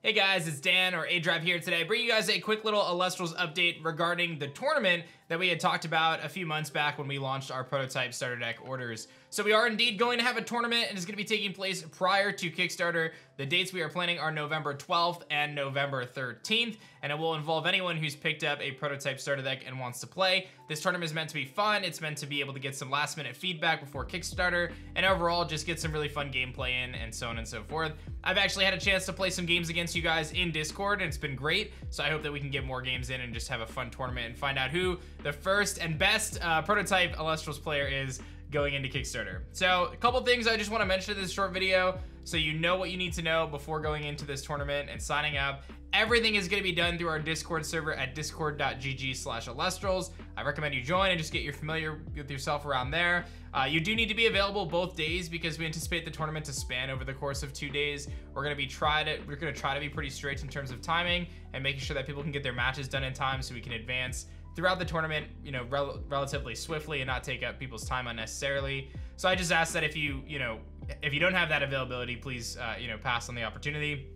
Hey guys, it's Dan or aDrive here today, bringing you guys a quick little Elestrals update regarding the tournament that we had talked about a few months back when we launched our prototype starter deck orders. So we are indeed going to have a tournament and it's going to be taking place prior to Kickstarter. The dates we are planning are November 12th and November 13th, and it will involve anyone who's picked up a prototype starter deck and wants to play. This tournament is meant to be fun, it's meant to be able to get some last minute feedback before Kickstarter, and overall just get some really fun gameplay in and so on and so forth. I've actually had a chance to play some games against you guys in Discord and it's been great, so I hope that we can get more games in and just have a fun tournament and find out who the first and best uh, prototype Elestrals player is going into Kickstarter. So a couple things I just want to mention in this short video so you know what you need to know before going into this tournament and signing up. Everything is going to be done through our Discord server at discord.gg slash Elestrals. I recommend you join and just get your familiar with yourself around there. Uh, you do need to be available both days because we anticipate the tournament to span over the course of two days. We're going to be try to we're going to try to be pretty strict in terms of timing and making sure that people can get their matches done in time so we can advance throughout the tournament, you know, rel relatively swiftly and not take up people's time unnecessarily. So I just ask that if you, you know, if you don't have that availability, please, uh, you know, pass on the opportunity.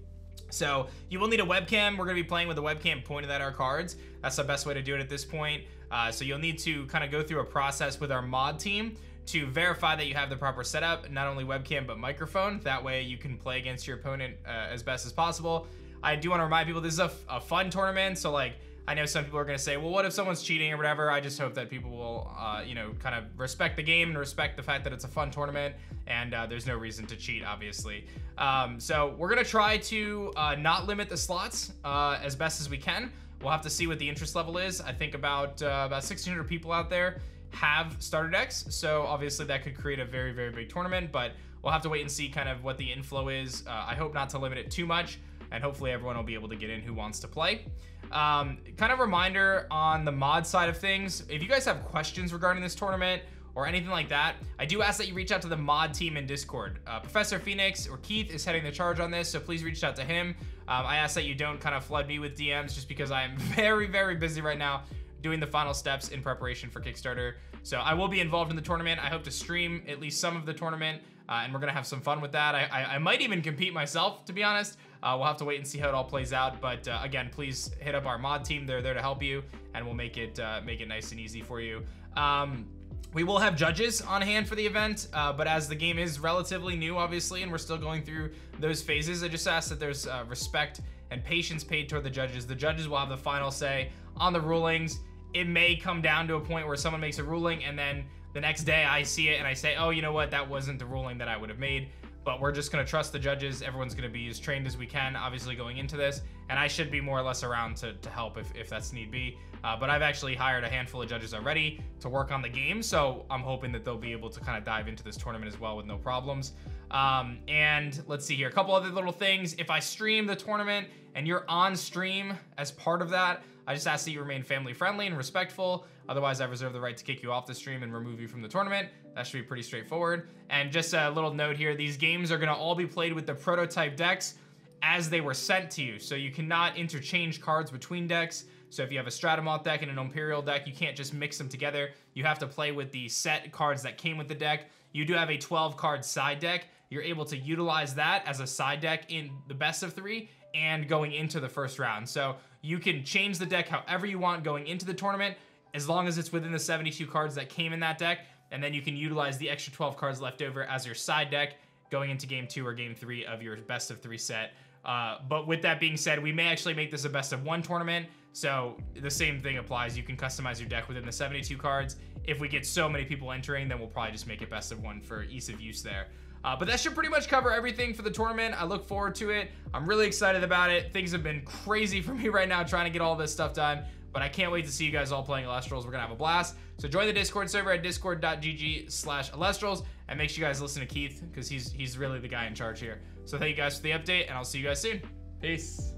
So you will need a webcam. We're going to be playing with a webcam pointed at our cards. That's the best way to do it at this point. Uh, so you'll need to kind of go through a process with our mod team to verify that you have the proper setup, not only webcam, but microphone. That way you can play against your opponent uh, as best as possible. I do want to remind people this is a, a fun tournament. So like I know some people are going to say, well, what if someone's cheating or whatever? I just hope that people will, uh, you know, kind of respect the game and respect the fact that it's a fun tournament and uh, there's no reason to cheat, obviously. Um, so we're going to try to uh, not limit the slots uh, as best as we can. We'll have to see what the interest level is. I think about uh, about 1,600 people out there have starter decks, so obviously that could create a very, very big tournament, but we'll have to wait and see kind of what the inflow is. Uh, I hope not to limit it too much and hopefully everyone will be able to get in who wants to play. Um, kind of reminder on the mod side of things, if you guys have questions regarding this tournament or anything like that, I do ask that you reach out to the mod team in Discord. Uh, Professor Phoenix or Keith is heading the charge on this, so please reach out to him. Um, I ask that you don't kind of flood me with DMs just because I am very, very busy right now doing the final steps in preparation for Kickstarter. So I will be involved in the tournament. I hope to stream at least some of the tournament, uh, and we're gonna have some fun with that. I, I, I might even compete myself, to be honest. Uh, we'll have to wait and see how it all plays out. But uh, again, please hit up our mod team. They're there to help you, and we'll make it uh, make it nice and easy for you. Um, we will have judges on hand for the event, uh, but as the game is relatively new, obviously, and we're still going through those phases, I just ask that there's uh, respect and patience paid toward the judges. The judges will have the final say on the rulings. It may come down to a point where someone makes a ruling and then the next day I see it and I say, oh, you know what, that wasn't the ruling that I would have made but we're just going to trust the judges. Everyone's going to be as trained as we can, obviously, going into this. And I should be more or less around to, to help if, if that's need be. Uh, but I've actually hired a handful of judges already to work on the game. So I'm hoping that they'll be able to kind of dive into this tournament as well with no problems. Um, and let's see here, a couple other little things. If I stream the tournament and you're on stream as part of that, I just ask that you remain family friendly and respectful. Otherwise, I reserve the right to kick you off the stream and remove you from the tournament. That should be pretty straightforward. And just a little note here, these games are gonna all be played with the prototype decks as they were sent to you. So you cannot interchange cards between decks. So if you have a Stratomoth deck and an Ohmperial deck, you can't just mix them together. You have to play with the set cards that came with the deck. You do have a 12 card side deck. You're able to utilize that as a side deck in the best of three and going into the first round. So you can change the deck however you want going into the tournament as long as it's within the 72 cards that came in that deck. And then you can utilize the extra 12 cards left over as your side deck going into game two or game three of your best of three set. Uh, but with that being said, we may actually make this a best of one tournament. So the same thing applies. You can customize your deck within the 72 cards. If we get so many people entering, then we'll probably just make it best of one for ease of use there. Uh, but that should pretty much cover everything for the tournament. I look forward to it. I'm really excited about it. Things have been crazy for me right now trying to get all this stuff done. But I can't wait to see you guys all playing Elestrals. We're going to have a blast. So join the Discord server at discord.gg slash Elestrals. And make sure you guys listen to Keith because he's, he's really the guy in charge here. So thank you guys for the update, and I'll see you guys soon. Peace.